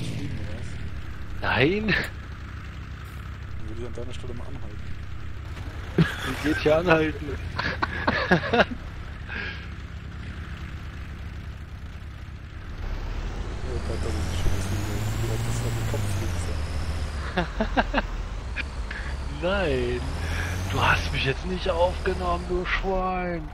fliegen, oder was? Nein, Dann würde ich an deiner Stelle mal anhalten. wie geht hier anhalten? Ist ist. Nein, du hast mich jetzt nicht aufgenommen, du Schwein.